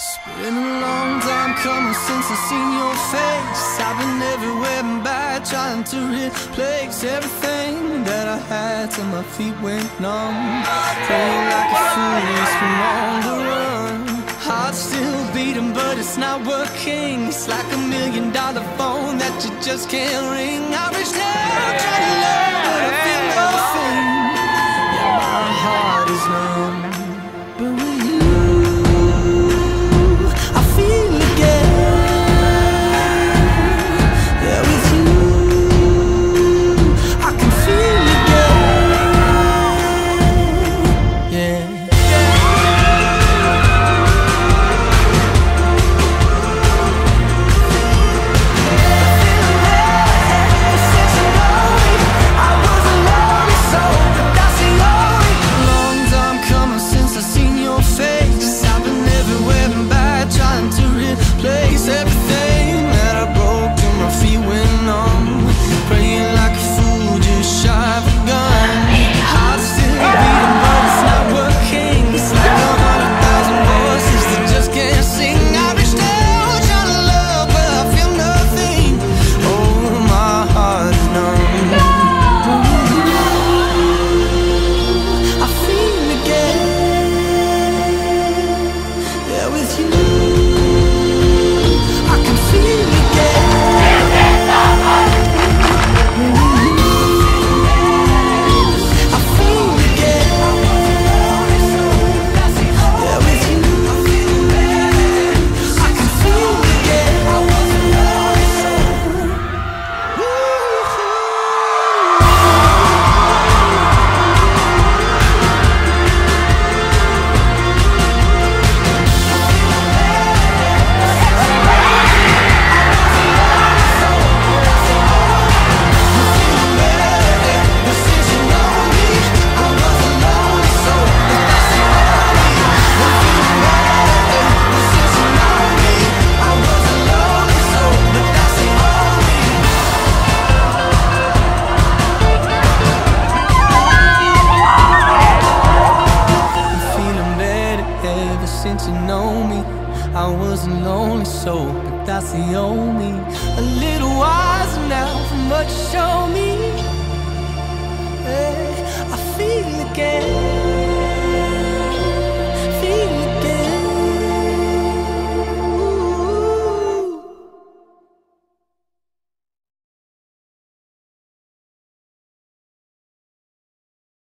It's been a long time coming since I seen your face. I've been everywhere and back, trying to replace everything that I had till my feet went numb. Praying like a fool from on the run. Heart still beating, but it's not working. It's like a million dollar phone that you just can't ring. I reached out, trying replace you know me. I was a lonely soul, but that's the only. A little wiser now from what you show me. Hey, I feel again.